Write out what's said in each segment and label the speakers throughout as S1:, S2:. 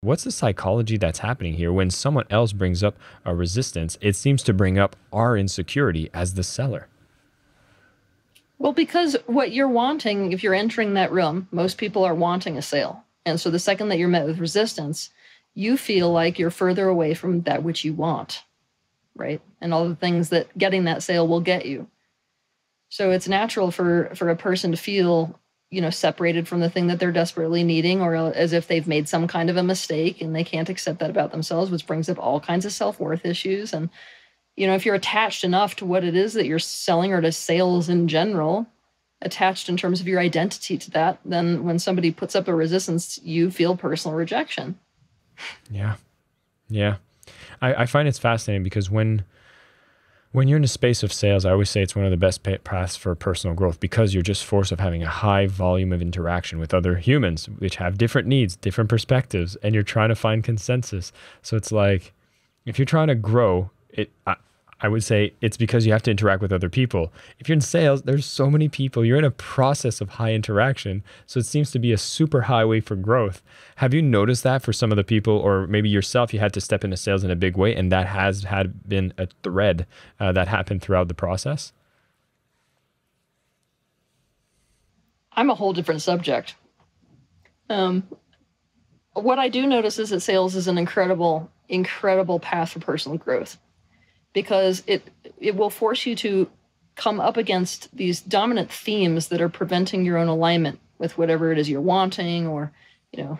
S1: What's the psychology that's happening here when someone else brings up a resistance? It seems to bring up our insecurity as the seller.
S2: Well, because what you're wanting, if you're entering that room, most people are wanting a sale. And so the second that you're met with resistance, you feel like you're further away from that which you want, right? And all the things that getting that sale will get you. So it's natural for for a person to feel you know separated from the thing that they're desperately needing or as if they've made some kind of a mistake and they can't accept that about themselves which brings up all kinds of self-worth issues. And you know if you're attached enough to what it is that you're selling or to sales in general attached in terms of your identity to that then when somebody puts up a resistance you feel personal rejection.
S1: Yeah. Yeah. I, I find it's fascinating because when when you're in a space of sales, I always say it's one of the best paths for personal growth because you're just forced of having a high volume of interaction with other humans, which have different needs, different perspectives, and you're trying to find consensus. So it's like, if you're trying to grow, it I would say it's because you have to interact with other people. If you're in sales, there's so many people. You're in a process of high interaction. So it seems to be a super highway for growth. Have you noticed that for some of the people, or maybe yourself, you had to step into sales in a big way, and that has had been a thread uh, that happened throughout the process?
S2: I'm a whole different subject. Um, what I do notice is that sales is an incredible, incredible path for personal growth because it it will force you to come up against these dominant themes that are preventing your own alignment with whatever it is you're wanting or you know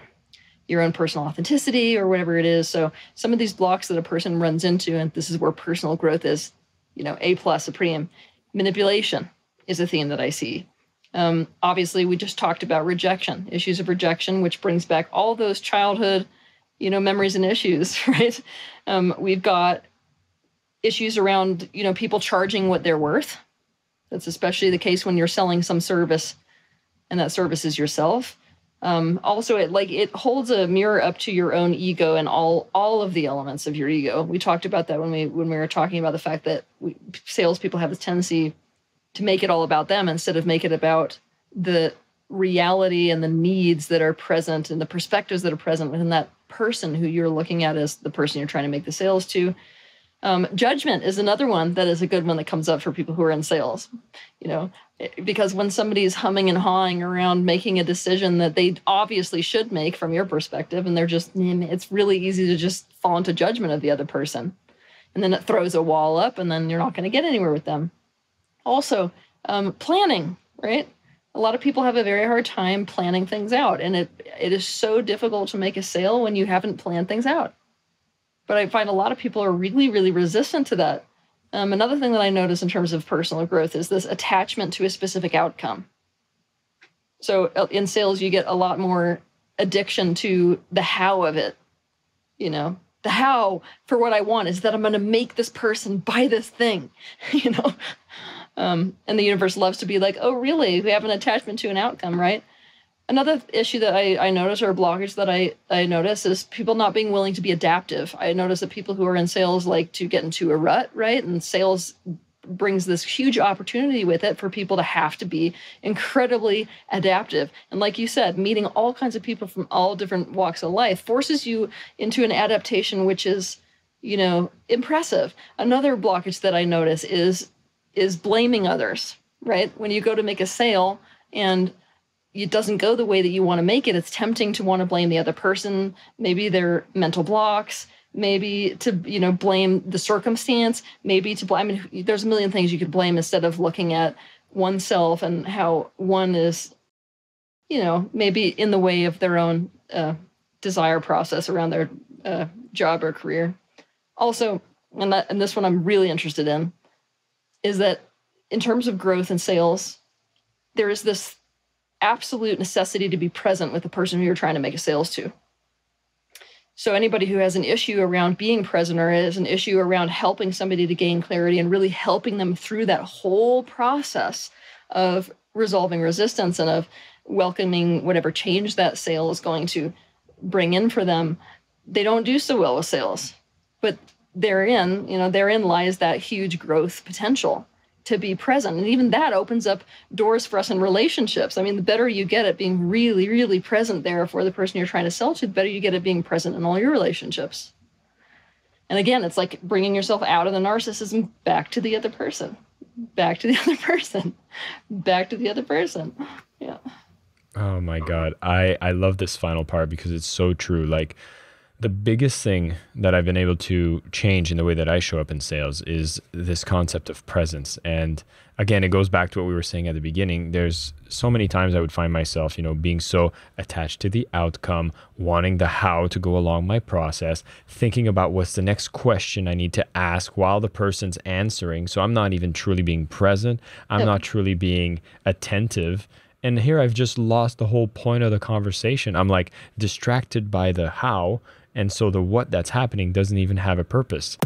S2: your own personal authenticity or whatever it is. So some of these blocks that a person runs into and this is where personal growth is you know a plus supreme manipulation is a theme that i see. Um, obviously we just talked about rejection issues of rejection which brings back all those childhood you know memories and issues right? Um, we've got issues around you know people charging what they're worth. That's especially the case when you're selling some service and that service is yourself. Um, also it like it holds a mirror up to your own ego and all all of the elements of your ego. We talked about that when we when we were talking about the fact that we, salespeople have this tendency to make it all about them instead of make it about the reality and the needs that are present and the perspectives that are present within that person who you're looking at as the person you're trying to make the sales to um, judgment is another one that is a good one that comes up for people who are in sales. You know, because when somebody's humming and hawing around making a decision that they obviously should make from your perspective, and they're just, it's really easy to just fall into judgment of the other person. And then it throws a wall up, and then you're not going to get anywhere with them. Also, um, planning, right? A lot of people have a very hard time planning things out, and it it is so difficult to make a sale when you haven't planned things out but I find a lot of people are really, really resistant to that. Um, another thing that I notice in terms of personal growth is this attachment to a specific outcome. So uh, in sales, you get a lot more addiction to the how of it. You know, the how for what I want is that I'm going to make this person buy this thing. you know, um, and the universe loves to be like, oh, really? We have an attachment to an outcome, right? Another issue that I, I notice or blockage that I, I notice is people not being willing to be adaptive. I notice that people who are in sales like to get into a rut, right? And sales brings this huge opportunity with it for people to have to be incredibly adaptive. And like you said, meeting all kinds of people from all different walks of life forces you into an adaptation which is, you know, impressive. Another blockage that I notice is is blaming others, right? When you go to make a sale and it doesn't go the way that you want to make it, it's tempting to want to blame the other person, maybe their mental blocks, maybe to you know blame the circumstance, maybe to blame. I mean, there's a million things you could blame instead of looking at oneself and how one is, you know, maybe in the way of their own uh, desire process around their uh, job or career. Also, and that and this one I'm really interested in, is that in terms of growth and sales, there is this absolute necessity to be present with the person who you're trying to make a sales to. So anybody who has an issue around being present or has an issue around helping somebody to gain clarity and really helping them through that whole process of resolving resistance and of welcoming whatever change that sale is going to bring in for them, they don't do so well with sales. But therein, you know, therein lies that huge growth potential to be present. And even that opens up doors for us in relationships. I mean, the better you get at being really, really present there for the person you're trying to sell to, the better you get at being present in all your relationships. And again, it's like bringing yourself out of the narcissism back to the other person, back to the other person, back to the other person. Yeah.
S1: Oh my God. I, I love this final part because it's so true. Like, the biggest thing that I've been able to change in the way that I show up in sales is this concept of presence. And again, it goes back to what we were saying at the beginning. There's so many times I would find myself, you know, being so attached to the outcome, wanting the how to go along my process, thinking about what's the next question I need to ask while the person's answering. So I'm not even truly being present. I'm not truly being attentive. And here I've just lost the whole point of the conversation. I'm like distracted by the how and so the what that's happening doesn't even have a purpose.